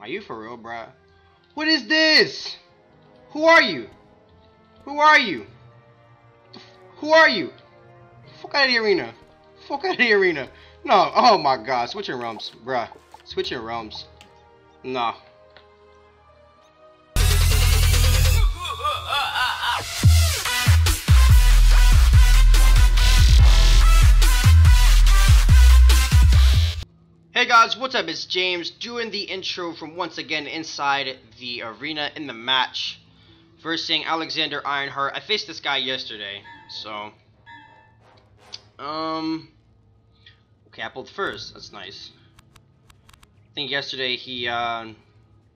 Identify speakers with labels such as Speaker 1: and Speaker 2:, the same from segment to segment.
Speaker 1: Are you for real, bruh? What is this? Who are you? Who are you? Who are you? Fuck out of the arena. Fuck out of the arena. No, oh my god, switching realms, bruh. Switching realms. Nah. Guys, what's up? It's James doing the intro from once again inside the arena in the match versing Alexander Ironheart. I faced this guy yesterday, so um okay, I pulled first. That's nice. I think yesterday he uh,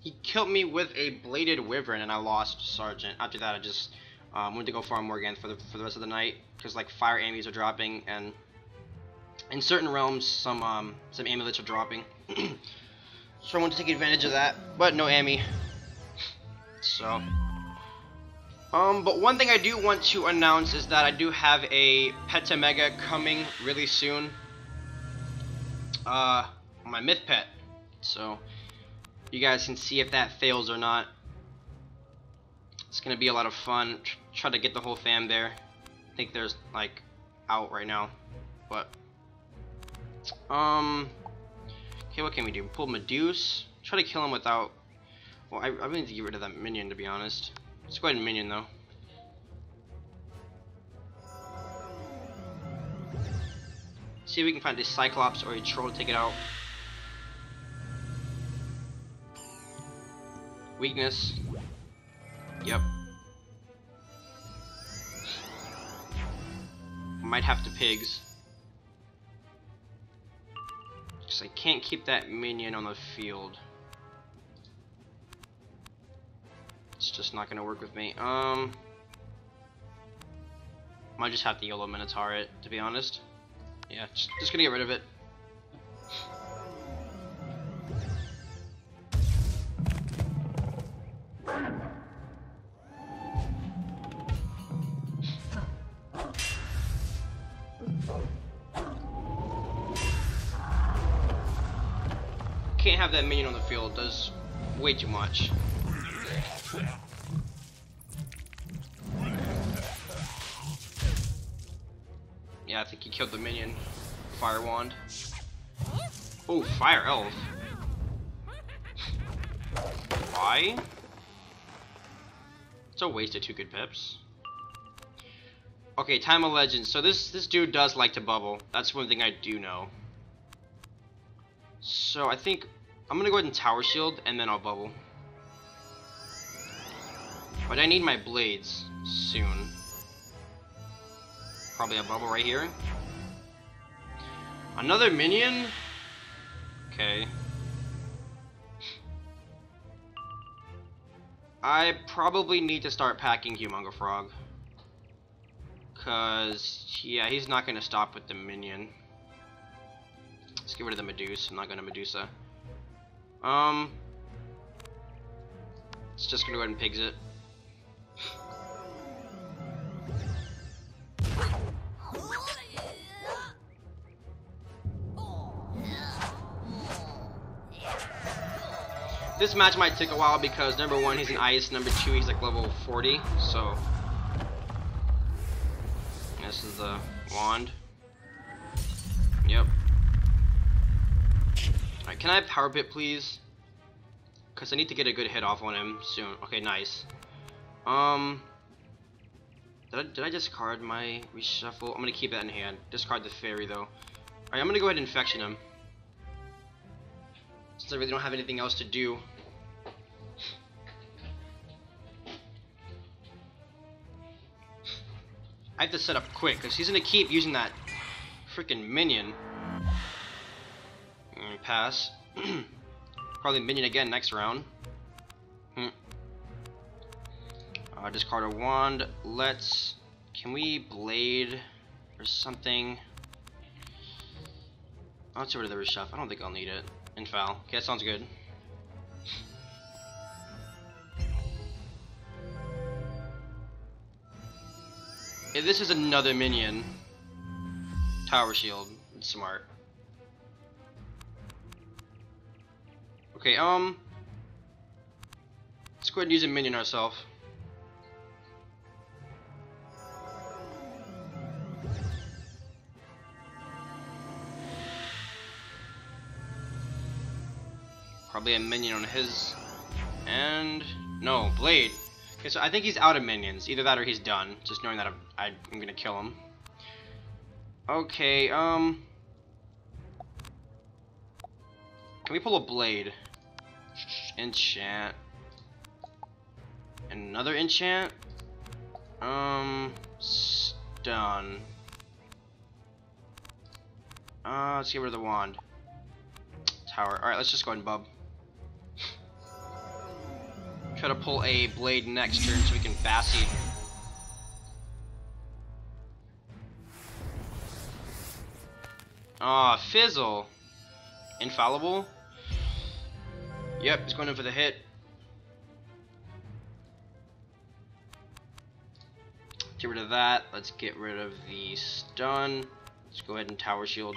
Speaker 1: he killed me with a bladed wyvern and I lost Sergeant. After that, I just um, went to go farm more again for the for the rest of the night because like fire amies are dropping and in certain realms, some um, some amulets are dropping. so I want to take advantage of that, but no Ami. So, um, but one thing I do want to announce is that I do have a Petamega coming really soon. Uh, my myth pet. So, you guys can see if that fails or not. It's gonna be a lot of fun. Try to get the whole fam there. I think there's like out right now, but. Um. Okay, what can we do? Pull Medusa. Try to kill him without. Well, I, I really need to get rid of that minion, to be honest. Let's go ahead and minion, though. See if we can find a Cyclops or a Troll to take it out. Weakness. Yep. Might have to pigs. Because I can't keep that minion on the field. It's just not going to work with me. Um, Might just have to YOLO Minotaur it, to be honest. Yeah, just, just gonna get rid of it. That minion on the field, does way too much. Yeah, I think he killed the minion. Fire wand. Oh, fire elf. Why? It's a waste of two good pips. Okay, time of legends. So this this dude does like to bubble. That's one thing I do know. So I think I'm gonna go ahead and tower shield and then I'll bubble. But I need my blades soon. Probably a bubble right here. Another minion? Okay. I probably need to start packing Humongo Frog. Cause, yeah, he's not gonna stop with the minion. Let's get rid of the Medusa. I'm not gonna Medusa. Um, it's just gonna go ahead and pigs it. This match might take a while because number one, he's an ice. Number two, he's like level 40. So this is the wand. Yep. Alright, can I have power pip, please? Because I need to get a good hit off on him soon. Okay, nice. Um, did I, did I discard my reshuffle? I'm going to keep that in hand. Discard the fairy, though. Alright, I'm going to go ahead and infection him. Since I really don't have anything else to do. I have to set up quick, because he's going to keep using that freaking minion. Pass. Probably minion again next round. Hmm. Uh, discard a wand. Let's... Can we blade or something? Let's get rid of the reshuff. I don't think I'll need it. Infal. Okay, that sounds good. If this is another minion, tower shield. It's smart. Okay, um, Let's go ahead and use a minion ourselves. Probably a minion on his. And. No, Blade. Okay, so I think he's out of minions. Either that or he's done. Just knowing that I'm, I, am gonna kill him. Okay, um. Can we pull a blade? Enchant. Another enchant? Um. Stun. Uh, let's get rid of the wand. Tower. Alright, let's just go ahead and bub. Try to pull a blade next turn so we can Bassy. Ah, oh, Fizzle. Infallible? Yep, he's going in for the hit. Get rid of that. Let's get rid of the stun. Let's go ahead and tower shield.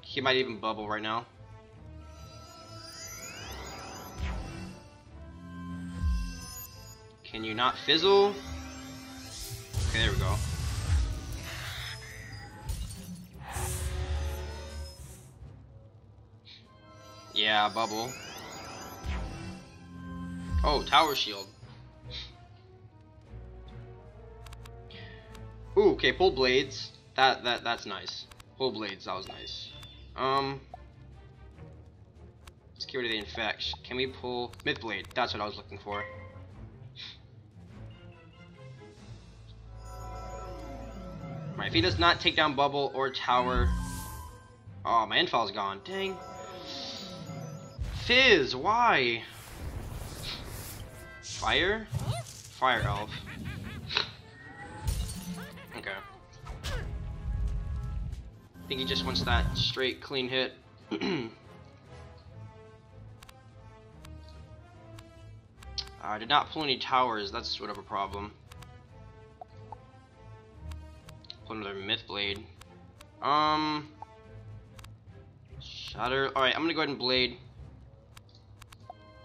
Speaker 1: He might even bubble right now. Can you not fizzle? Okay, there we go. Yeah, bubble. Oh, tower shield. Ooh, okay, pull blades. That that that's nice. Pull blades, that was nice. Um Let's get rid of the infection. Can we pull Myth Blade? That's what I was looking for. Right, if he does not take down Bubble or Tower... Oh, my infall's gone. Dang. Fizz, why? Fire? Fire Elf. Okay. I think he just wants that straight, clean hit. I did not pull any towers, that's sort of a problem. Pull another Myth Blade. Um. Shatter. Alright, I'm gonna go ahead and Blade.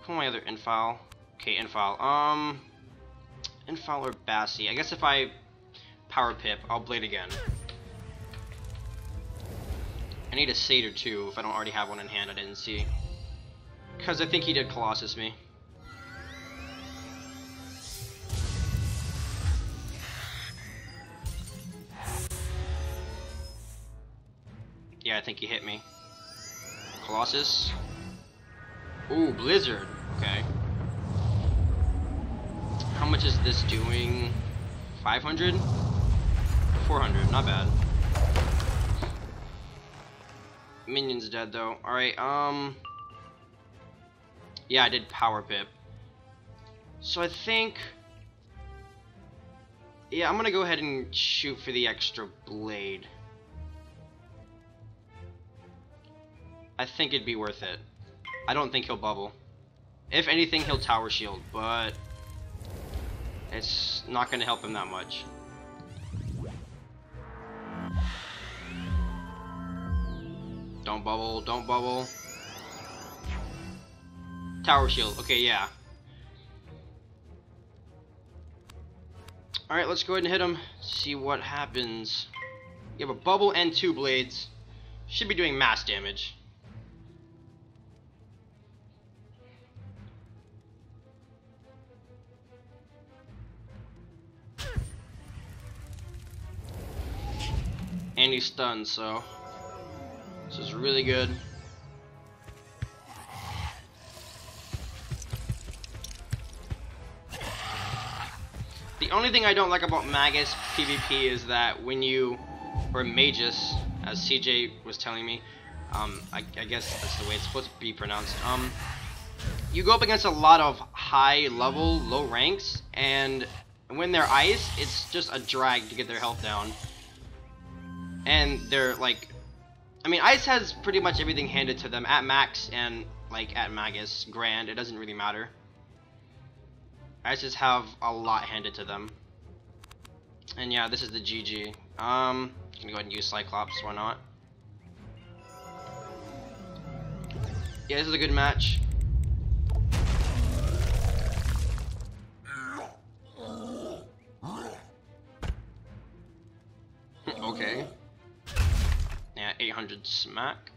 Speaker 1: My other infile. Okay, infile. Um. Infile or Bassy. I guess if I Power Pip, I'll Blade again. I need a Satyr too, if I don't already have one in hand I didn't see. Because I think he did Colossus me. Yeah, I think he hit me. Colossus. Ooh, Blizzard. Okay. How much is this doing? 500? 400, not bad. Minion's dead though. Alright, um... Yeah, I did Power Pip. So I think... Yeah, I'm gonna go ahead and shoot for the extra blade. I think it'd be worth it. I don't think he'll bubble. If anything, he'll tower shield, but it's not going to help him that much. Don't bubble, don't bubble. Tower shield, okay, yeah. Alright, let's go ahead and hit him, see what happens. You have a bubble and two blades. Should be doing mass damage. Stunned, so this is really good. The only thing I don't like about Magus PvP is that when you, or Magus, as CJ was telling me, um, I, I, guess that's the way it's supposed to be pronounced, um, you go up against a lot of high level, low ranks, and when they're ice, it's just a drag to get their health down and they're like, I mean, Ice has pretty much everything handed to them at max and like at Magus Grand. It doesn't really matter. Ice just have a lot handed to them. And yeah, this is the GG. Um, I'm gonna go ahead and use Cyclops. Why not? Yeah, this is a good match. okay smack.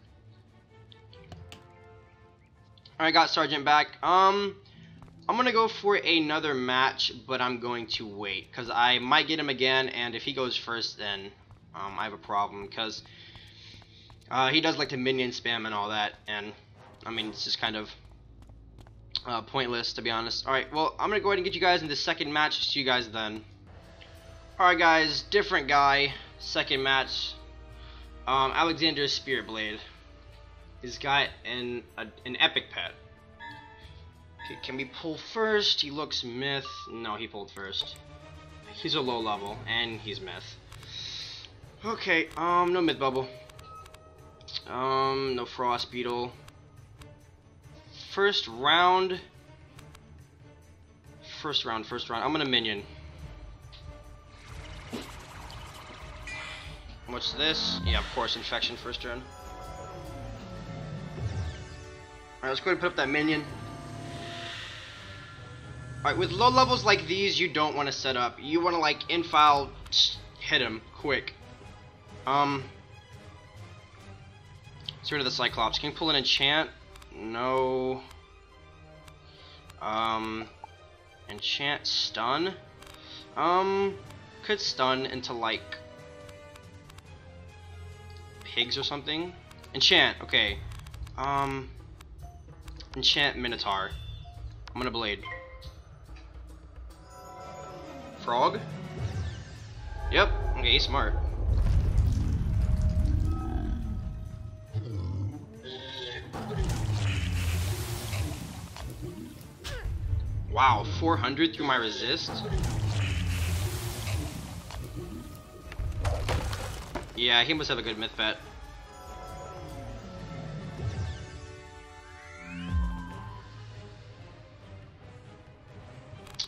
Speaker 1: Alright, got Sergeant back. Um, I'm gonna go for another match, but I'm going to wait because I might get him again, and if he goes first, then um, I have a problem because uh, he does like to minion spam and all that, and I mean it's just kind of uh, pointless to be honest. All right, well I'm gonna go ahead and get you guys in the second match. See you guys then. All right, guys, different guy. Second match. Um, Alexander Spirit Blade. He's got an a, an epic pet. Okay, can we pull first? He looks myth. No, he pulled first. He's a low level, and he's myth. Okay, um, no myth bubble. Um, no frost beetle. First round. First round, first round. I'm gonna minion. What's this? Yeah, of course, infection first turn. Alright, let's go ahead and put up that minion. Alright, with low levels like these, you don't want to set up. You want to, like, infile, hit him, quick. Um, let's rid of the Cyclops. Can you pull an enchant? No. Um, enchant stun? Um, could stun into, like, pigs or something. Enchant, okay. Um, enchant Minotaur. I'm gonna blade. Frog? Yep. Okay, smart. Wow, 400 through my resist? Yeah, he must have a good myth pet.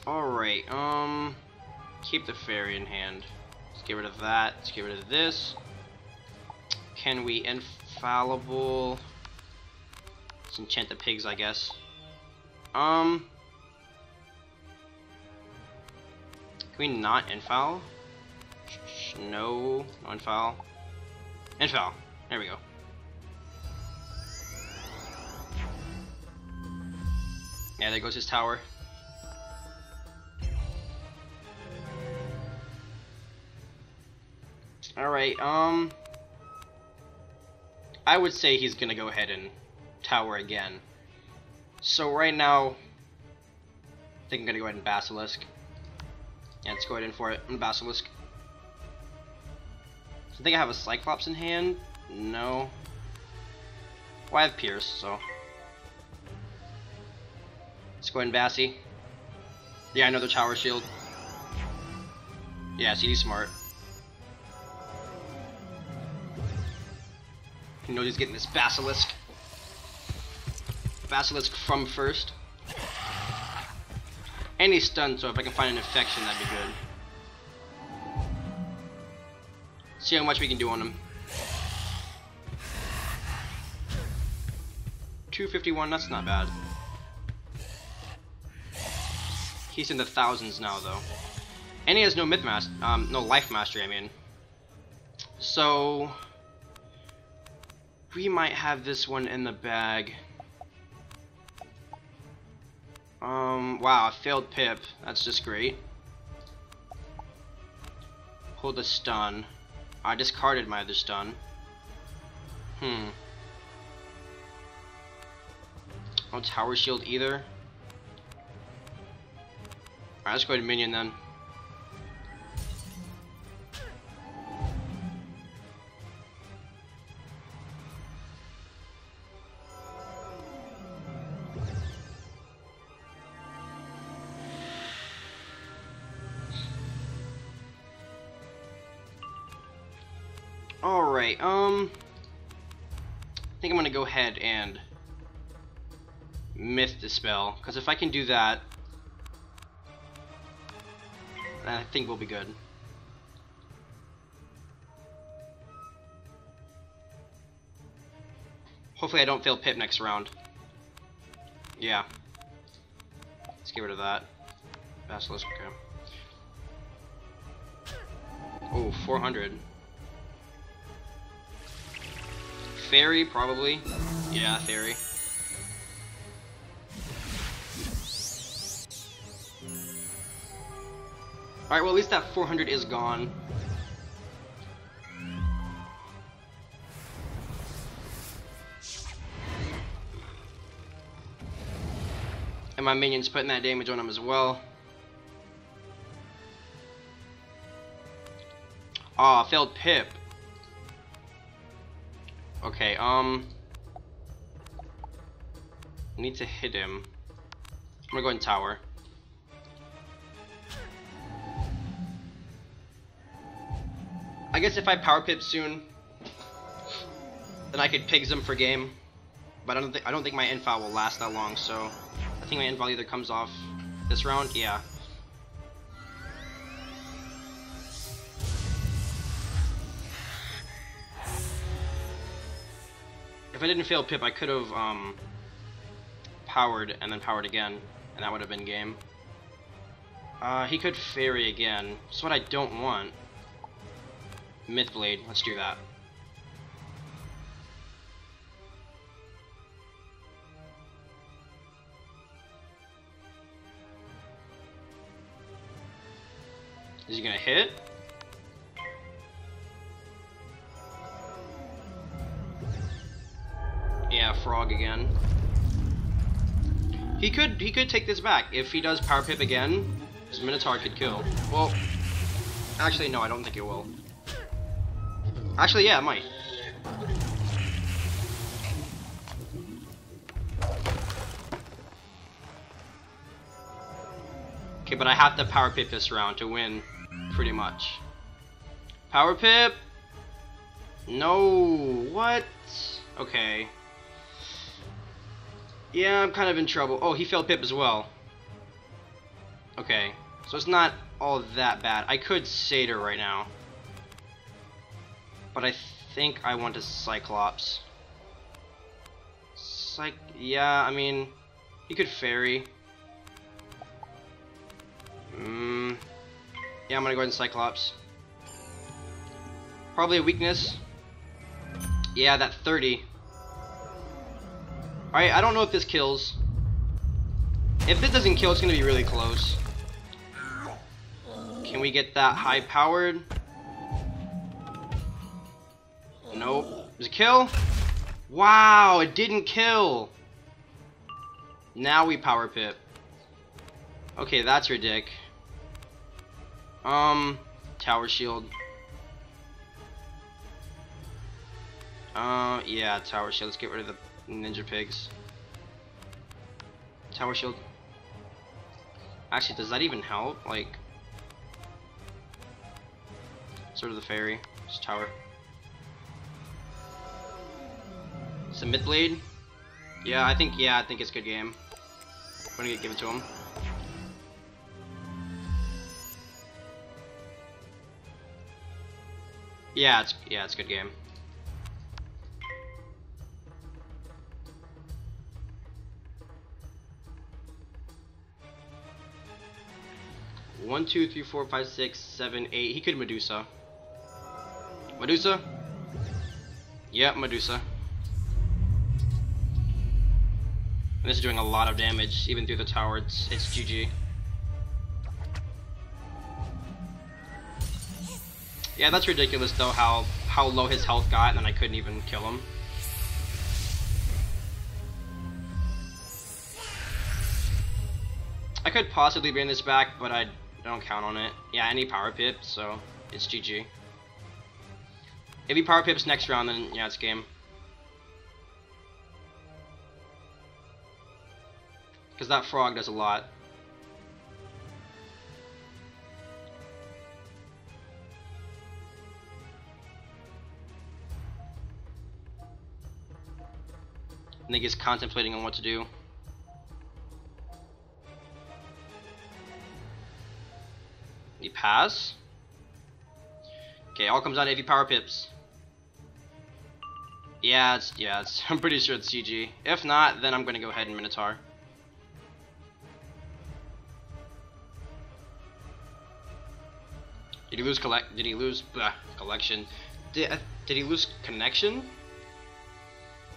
Speaker 1: Alright, um keep the fairy in hand. Let's get rid of that. Let's get rid of this. Can we infallible? Let's enchant the pigs, I guess. Um. Can we not infoul? No, no infoul. Infoul. There we go. Yeah, there goes his tower. Alright, um... I would say he's gonna go ahead and tower again. So right now, I think I'm gonna go ahead and Basilisk. Yeah, let's go ahead and for it. I'm Basilisk. I think I have a Cyclops in hand. No. Well, I have Pierce, so. Let's go ahead and Bassy. Yeah, another Tower Shield. Yeah, CD's smart. You know he's getting this Basilisk. Basilisk from first. And he's stunned, so if I can find an infection, that'd be good. See how much we can do on him. 251, that's not bad. He's in the thousands now, though. And he has no myth master, um, no life mastery, I mean. So, we might have this one in the bag. Um, wow, I failed Pip. That's just great. Hold the stun. I discarded my other stun. Hmm. No tower shield either. Alright, let's go ahead and minion then. Dispel, because if I can do that, I think we'll be good. Hopefully I don't fail Pip next round. Yeah. Let's get rid of that. Basilisk, okay. Oh, 400. Fairy, probably. Yeah, Fairy. Alright, well at least that 400 is gone. And my minions putting that damage on him as well. Ah, oh, failed pip. Okay, um... Need to hit him. I'm gonna go in tower. Guess if I power pip soon, then I could pigs him for game. But I don't think I don't think my info will last that long, so I think my info either comes off this round, yeah. If I didn't fail Pip, I could have um, powered and then powered again, and that would have been game. Uh, he could fairy again. That's what I don't want. Mythblade, let's do that. Is he gonna hit? Yeah, frog again. He could he could take this back. If he does power pip again, his Minotaur could kill. Well, actually no, I don't think it will. Actually, yeah, I might. Okay, but I have to power pip this round to win, pretty much. Power pip? No, what? Okay. Yeah, I'm kind of in trouble. Oh, he failed pip as well. Okay, so it's not all that bad. I could Satyr right now. But I think I want a Cyclops. Cyc yeah, I mean, he could Fairy. Mm, yeah, I'm gonna go ahead and Cyclops. Probably a weakness. Yeah, that 30. Alright, I don't know if this kills. If this doesn't kill, it's gonna be really close. Can we get that high powered? Nope. Does it kill? Wow, it didn't kill. Now we power pip. Okay, that's ridiculous. Um, tower shield. Uh, yeah, tower shield. Let's get rid of the ninja pigs. Tower shield. Actually, does that even help? Like, sort of the fairy. Just tower. Submit blade. Yeah, I think. Yeah, I think it's good game. I'm gonna give it to him. Yeah, it's yeah, it's good game. One, two, three, four, five, six, seven, eight. He could Medusa. Medusa? Yep, Medusa. And this is doing a lot of damage, even through the tower. It's, it's GG. Yeah, that's ridiculous though, how, how low his health got, and then I couldn't even kill him. I could possibly bring this back, but I don't count on it. Yeah, any power pip, so it's GG. If he power pips next round, then yeah, it's game. Because that frog does a lot. I think he's contemplating on what to do. He pass. Okay, all comes down to he power pips. Yeah, it's yeah, it's I'm pretty sure it's CG. If not, then I'm gonna go ahead and Minotaur. Did he lose collect? Did he lose collection? Did uh, did he lose connection?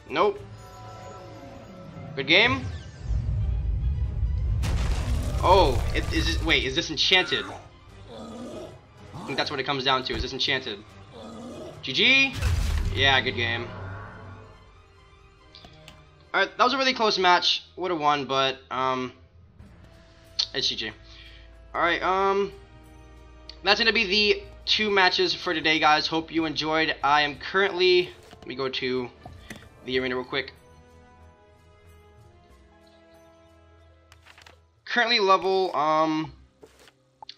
Speaker 1: Nope. Good game. Oh, it, is this, wait, is this enchanted? I think that's what it comes down to. Is this enchanted? GG? Yeah, good game. Alright, that was a really close match. Would have won, but, um, it's GG. Alright, um, that's going to be the two matches for today, guys. Hope you enjoyed. I am currently, let me go to the arena real quick. Currently level, um,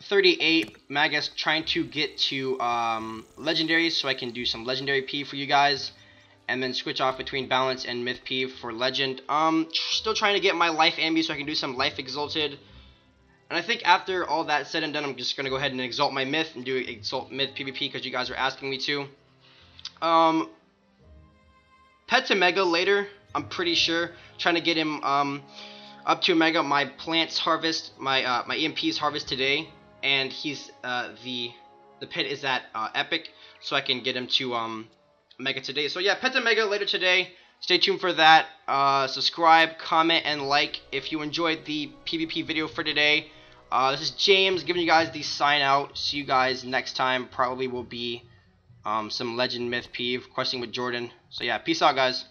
Speaker 1: 38 Magus trying to get to um, legendaries so I can do some legendary P for you guys and then switch off between balance and myth P for legend. Um, still trying to get my life ambi so I can do some life exalted. And I think after all that said and done, I'm just gonna go ahead and exalt my myth and do exalt myth PvP because you guys are asking me to. Um, Petamega later, I'm pretty sure, trying to get him um up to Mega. My plants harvest, my uh, my EMPs harvest today, and he's uh, the the pit is at uh, epic, so I can get him to um mega today. So yeah, Petamega later today. Stay tuned for that. Uh, subscribe, comment, and like if you enjoyed the PvP video for today. Uh, this is James giving you guys the sign out. See you guys next time. Probably will be um, some Legend Myth P questing with Jordan. So yeah, peace out, guys.